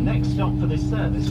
The next stop for this service.